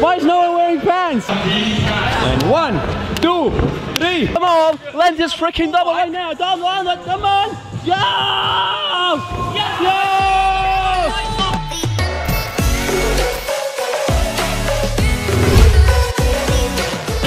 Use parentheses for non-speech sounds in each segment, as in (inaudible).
Why is no one wearing pants? And one, two, three. Come on, land this freaking double right now. It. Come on. Go! Go!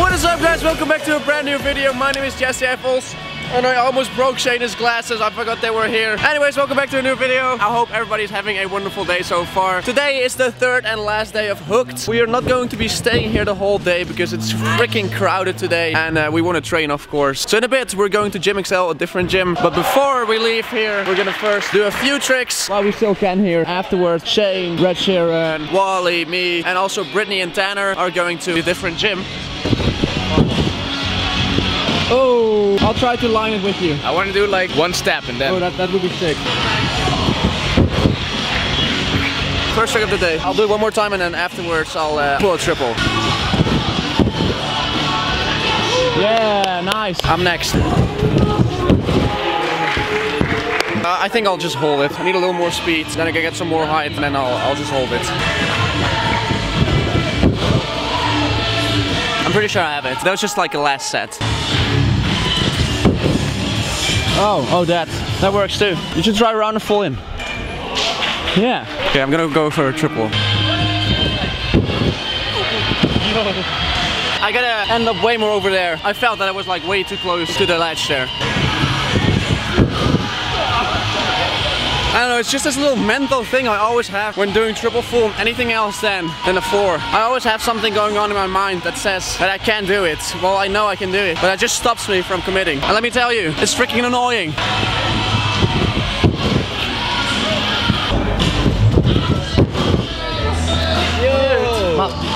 What is up guys, welcome back to a brand new video. My name is Jesse Heffels. And I almost broke Shayna's glasses, I forgot they were here. Anyways, welcome back to a new video. I hope everybody's having a wonderful day so far. Today is the third and last day of Hooked. We are not going to be staying here the whole day because it's freaking crowded today. And uh, we want to train, of course. So in a bit, we're going to Gym XL, a different gym. But before we leave here, we're gonna first do a few tricks. While we still can here. Afterwards, Shane, Red Sheeran. Wally, me, and also Brittany and Tanner are going to a different gym. Oh, I'll try to line it with you. I want to do like one step and then. Oh, that, that would be sick. First trick of the day. I'll do it one more time and then afterwards I'll uh, pull a triple. Yeah, nice. I'm next. Uh, I think I'll just hold it. I need a little more speed, then I can get some more height, and then I'll, I'll just hold it. Pretty sure I have it. That was just like a last set. Oh, oh, that. That works too. You should try around and full in. Yeah. Okay, I'm gonna go for a triple. I gotta end up way more over there. I felt that I was like way too close to the ledge there. I don't know, it's just this little mental thing I always have when doing triple full, anything else than, than a four. I always have something going on in my mind that says that I can't do it. Well, I know I can do it, but it just stops me from committing. And let me tell you, it's freaking annoying.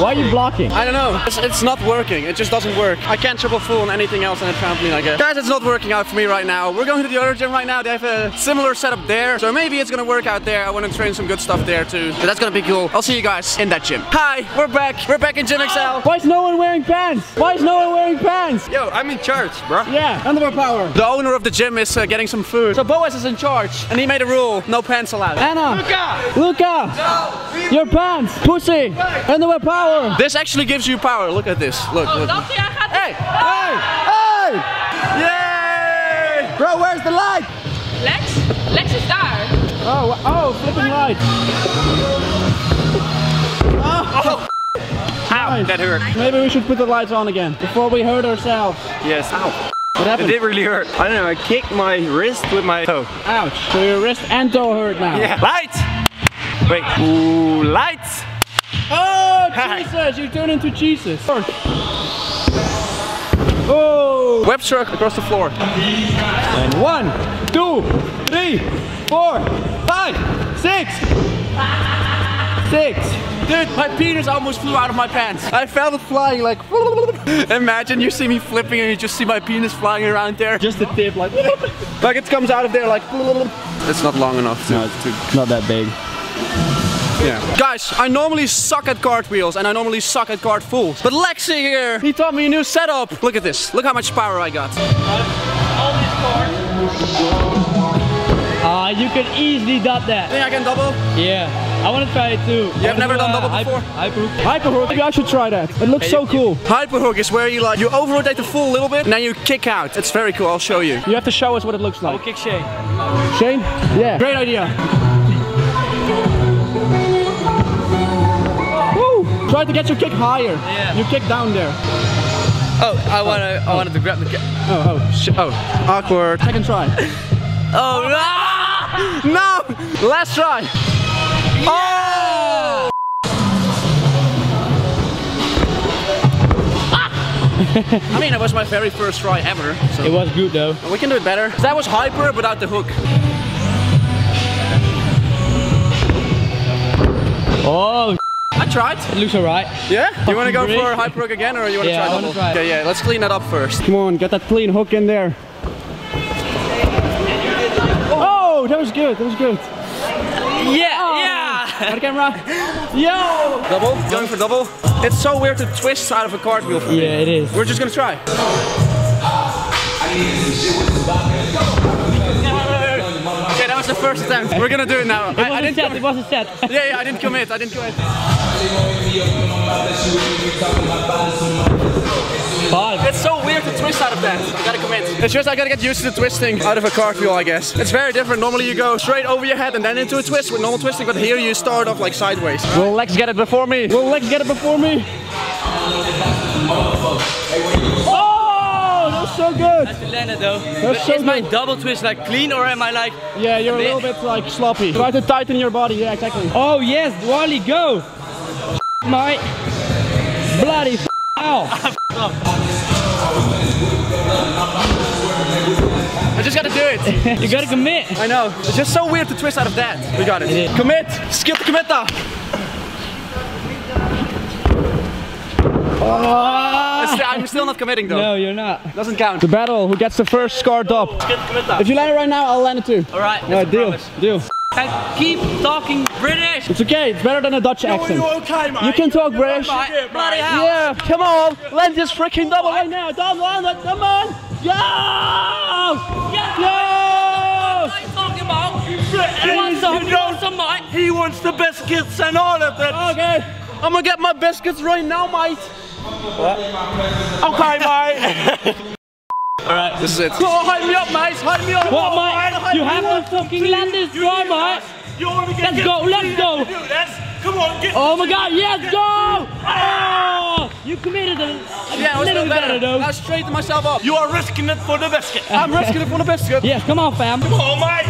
Why are you blocking? I don't know. It's, it's not working. It just doesn't work. I can't triple full on anything else on a trampoline, I guess. Guys, it's not working out for me right now. We're going to the other gym right now. They have a similar setup there. So maybe it's gonna work out there. I want to train some good stuff there too. So that's gonna be cool. I'll see you guys in that gym. Hi, we're back. We're back in Gym XL. Why is no one wearing pants? Why is no one wearing pants? Yo, I'm in charge, bro. Yeah, underwear power. The owner of the gym is uh, getting some food. So Boaz is in charge. And he made a rule. No pants allowed. Anna. Luca! Luca. No, Your pants. Pussy. Underwear power. This actually gives you power. Look at this. Look, oh, look. Dacht jij gaat Hey! Hey. Oh. Hey. Yay! Bro, where's the light? Lex? Lex is daar. Oh, oh, flipping light. Oh! oh. Ow, that hurt. Maybe we should put the lights on again before we hurt ourselves. Yes, ow. What It happened? did really hurt. I don't know, I kicked my wrist with my toe. Ouch. So your wrist and toe hurt now. Yeah. Lights! Wait. Ooh, lights! Oh, Jesus! (laughs) You turn into Jesus. Oh. Web truck across the floor. And one, two, three, four, five, six, six. Dude, my penis almost flew out of my pants. I felt it flying like. (laughs) Imagine you see me flipping and you just see my penis flying around there. Just the tip, like. (laughs) Like it comes out of there like. It's not long enough to. No, it's not that big. Yeah. Guys, I normally suck at cartwheels and I normally suck at cart fulls. But Lexi here, he taught me a new setup. Look at this. Look how much power I got. Ah, you can easily dot that. Think I can double? Yeah, I want to try it too. You have never done double before? Hyper, hyper hook. Maybe I should try that. It looks so cool. Hyperhook is where you like you over rotate the full a little bit and then you kick out. It's very cool. I'll show you. You have to show us what it looks like. Kick Shane. Shane? Yeah. Great idea. Try to get your kick higher. Yeah. You kick down there. Oh, I wanna, I wanted to grab the. kick. Oh, oh, sh- oh. Awkward. Second try. (laughs) Oh no! (laughs) No! Last try. Oh! (laughs) I mean, it was my very first try ever. So It was good though. we can do it better. That was hyper without the hook. Oh, I tried. it looks alright. Yeah? Do you want to go for a hyper hook again, or do you want to Yeah, try double? try. Okay, yeah. Let's clean that up first. Come on, get that clean hook in there. Oh, that was good. That was good. Yeah, oh. yeah! Got the camera. Yo! Double? Going for double? It's so weird to twist out of a cartwheel for me. Yeah, it is. We're just gonna try. Okay, that was the first attempt. We're gonna do it now. It I, was I a didn't. set. It was a set. (laughs) yeah, yeah, I didn't commit. I didn't commit. Five. It's so weird to twist out of that. I gotta commit. It's just I gotta get used to the twisting out of a cartwheel, I guess. It's very different. Normally you go straight over your head and then into a twist with normal twisting, but here you start off like sideways. Will Lex get it before me? Will Lex get it before me? Oh, that was so good. That's landed though. That's so is my double twist like clean or am I like? Yeah, you're a little bit like sloppy. Try to tighten your body. Yeah, exactly. Oh yes, Wally, go. My bloody f-. (laughs) I just gotta do it. (laughs) You gotta commit. I know. It's just so weird to twist out of that. We got it. is. Commit. Skip the commit da. Ah. It's- I'm still not committing though. No, you're not. Doesn't count. The battle. Who gets the first scarred up? Skip commit though. If you land it right now, I'll land it too. Alright, Yeah, deal. Deal. I keep talking British. It's okay. It's better than a Dutch accent. okay, mate? You can talk British. Bloody hell. Yeah, come on. Land this freaking double right now. Don't land it. Come on. Go! Go! What are you talking about? You want some? You want some, mate? He wants the biscuits and all of that. Okay. I'm gonna get my biscuits right now, mate. Okay, mate. (laughs) This is it. Oh, hype me up, mate. Hype me up. What, mate? You have to fucking land this right, mate. You want to Let's go, let's go. Do this. Come on, get. Oh my god, yes, go! Oh! You committed a, a Yeah, little bit better, better. though. I straightened myself up. You are risking it for the biscuit. I'm risking it for the biscuit. Yes, come on, fam. Come on, mate.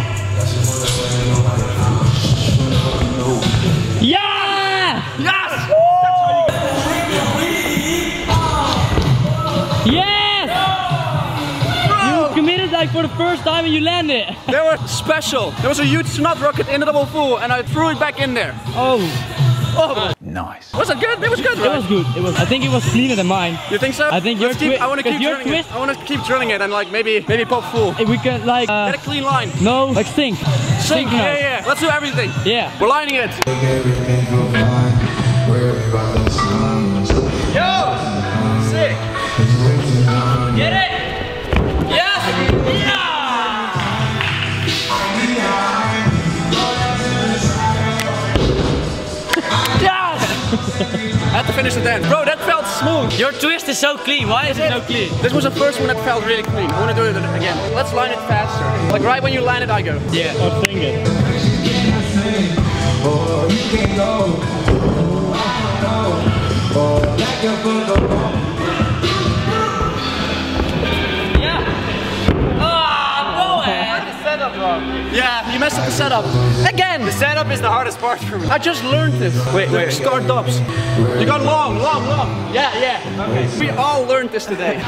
Like for the first time and you landed. (laughs) They were special. There was a huge snot rocket in the double full and I threw it back in there. Oh, Oh, nice. Was it good? It was good, it right? was good. It was. I think it was cleaner than mine. You think so? I think Let's your keep, I want to keep because your drilling it. I want to keep drilling it and like maybe maybe pop full. If we can like uh, Get a clean line. no like sink. Sink. now. Yeah, yeah. Let's do everything. Yeah. We're lining it. everything go fine. Where everybody smiles. Yo! Sick. Get it? Had to finish it then. Bro, that felt smooth. Your twist is so clean. Why is it so clean? This was the first one that felt really clean. I want to do it again. Let's line it faster. Like right when you line it, I go. Yeah. Oh, sing it. Oh, you can go. Oh, back up for the ball. Yeah, you messed up the setup. Again! The setup is the hardest part for me. I just learned this. Wait, wait. Start ups. You got long, long, long. Yeah, yeah. Okay. We all learned this today.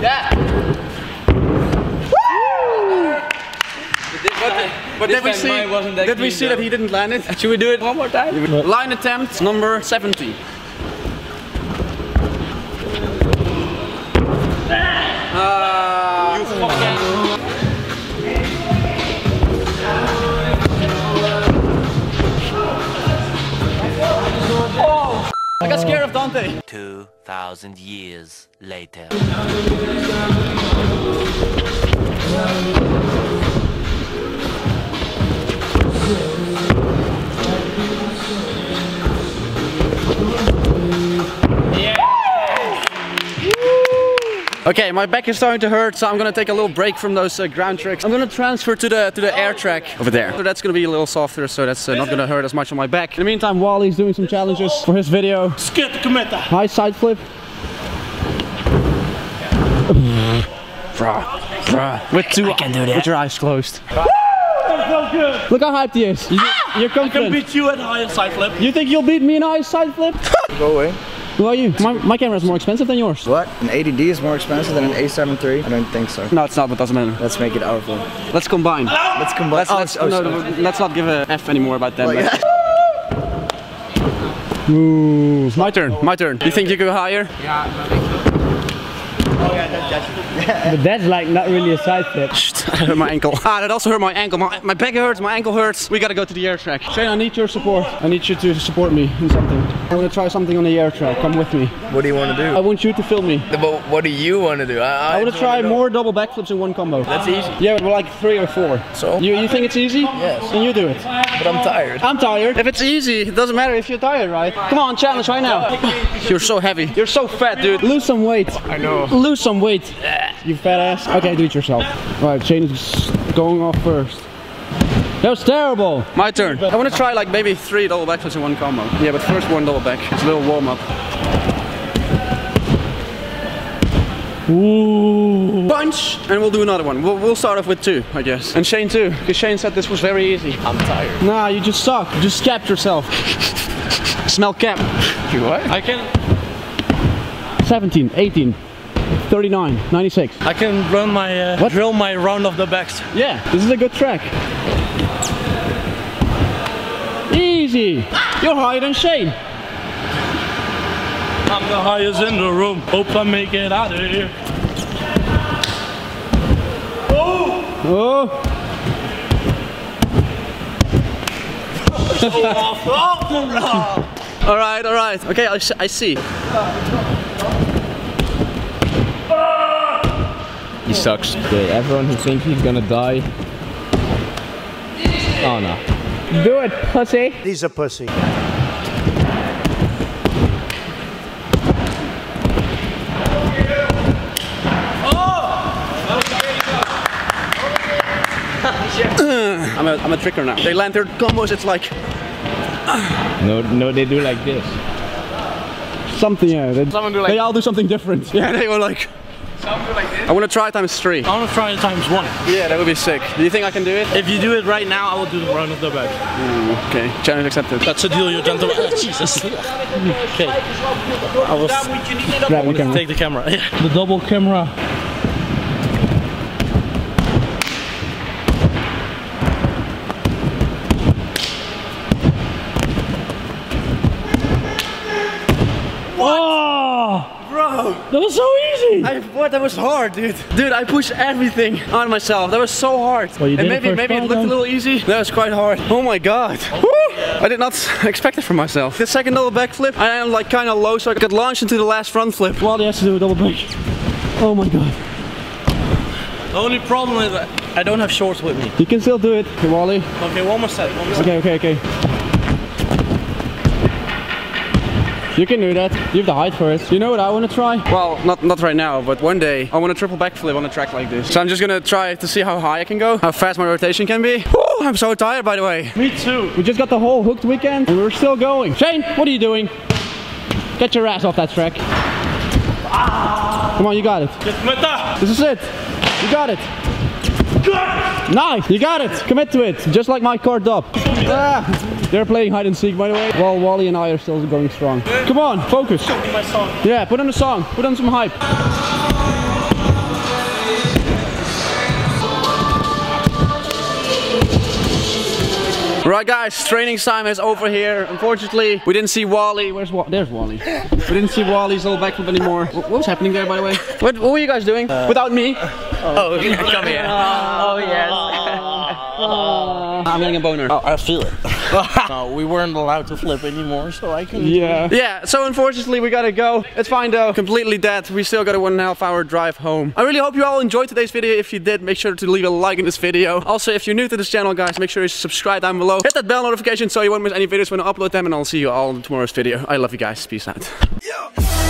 Yeah. But This did we see? mine wasn't that Did we see though. that he didn't land it? Should we do it one more time? Line attempt number 70. Uh. Oh, I got scared of Dante. 2,000 years later. Okay, my back is starting to hurt, so I'm gonna take a little break from those uh, ground tricks. I'm gonna transfer to the to the air track over there. So that's gonna be a little softer, so that's uh, not gonna hurt as much on my back. In the meantime, Wally's doing some challenges for his video. Skip the committer. High side flip. (sighs) With two, I can do that. With your eyes closed. That felt good. Look how hyped he is. You, you're I can confident. beat you at high side flip. You think you'll beat me in a high side flip? (laughs) Go away. Who are you? My, my camera is more expensive than yours. What? An 80D is more expensive than an A7 III? I don't think so. No, it's not, but doesn't matter. Let's make it our fault. Let's combine. Let's combine. Let's, oh, let's, oh, no, no, let's not give a F anymore about them. Like- (laughs) Ooh, my turn, my turn. You think you go higher? Yeah, that, that's But that's like not really a side flip. that (laughs) hurt my ankle. Ah, that also hurt my ankle. My, my back hurts, my ankle hurts. We gotta go to the air track. Shane, I need your support. I need you to support me in something. I wanna try something on the air track. Come with me. What do you want to do? I want you to film me. But what do you want to do? I, I wanna try more double backflips in one combo. That's easy. Yeah, but we're like three or four. So? You, you think it's easy? Yes. Then you do it. But I'm tired. I'm tired. If it's easy, it doesn't matter if you're tired, right? Come on, challenge right now. (laughs) You're so heavy. You're so fat, dude. Lose some weight. I know. Lose some weight. You fat ass. Okay, do it yourself. Alright, Shane is going off first. That was terrible. My turn. I want to try like maybe three double backflips in one combo. Yeah, but first one double back. It's a little warm up. Ooh. Punch, and we'll do another one. We'll, we'll start off with two, I guess. And Shane too, because Shane said this was very easy. I'm tired. Nah, you just suck. You just capped yourself. Smell cap. What? I can 17, 18, 39, 96. I can run my uh, What? drill my round of the backs. Yeah, this is a good track. Easy. You're higher than Shane. I'm the highest in the room. Hope I make it out of here. Oh. Oh! (laughs) All right, all right. Okay, I see. He sucks. Okay, everyone who thinks he's gonna die. Oh no. Do it, pussy. He's a pussy. (laughs) I'm a, I'm a tricker now. They land their combos, it's like, No, no, they do like this. Something, yeah. They, Someone do like- they all do something different. (laughs) yeah, they were like, I want to try times three. I want to try it times one. Yeah, that would be sick. Do you think I can do it? If you do it right now, I will do the run of the back. Okay, challenge accepted. That's a deal, you gentlemen. Ah, Jesus. okay. I will Grab the camera. take the camera. The double camera. That was so easy! I, what? That was hard, dude. Dude, I pushed everything on myself. That was so hard. Well, you and did it maybe first maybe it try, looked a little easy. That was quite hard. Oh my god. Woo! I did not (laughs) expect it from myself. The second double backflip, I am like kind of low, so I could launch into the last front flip. Wally has to do a double break. Oh my god. The only problem is that I don't have shorts with me. You can still do it. Okay, Wally. Okay, one more set. One more set. Okay, okay, okay. You can do that. You have the height for it. You know what I want to try? Well, not not right now, but one day I want to triple backflip on a track like this. So I'm just gonna try to see how high I can go, how fast my rotation can be. Woo, I'm so tired, by the way. Me too. We just got the whole hooked weekend and we're still going. Shane, what are you doing? Get your ass off that track. Come on, you got it. Get. This is it. You got it. Nice, you got it. Commit to it, just like my card up. Ah, they're playing hide and seek, by the way. While Wally and I are still going strong. Come on, focus. My song. Yeah, put on a song. Put on some hype. Right, guys, training time is over here. Unfortunately, we didn't see Wally. Where's Wally? There's Wally. we didn't see Wally's little backflip anymore. What what was happening there, by the way? What, what were you guys doing uh, without me? Oh, oh come here. Oh, yes. (laughs) I'm getting a boner. Oh, I feel it. (laughs) no, we weren't allowed to flip anymore, so I can. Yeah. Yeah, so unfortunately we gotta go. It's fine though, completely dead. We still got a one and a half hour drive home. I really hope you all enjoyed today's video. If you did, make sure to leave a like in this video. Also, if you're new to this channel, guys, make sure you subscribe down below. Hit that bell notification so you won't miss any videos when I upload them and I'll see you all in tomorrow's video. I love you guys. Peace out. Yeah.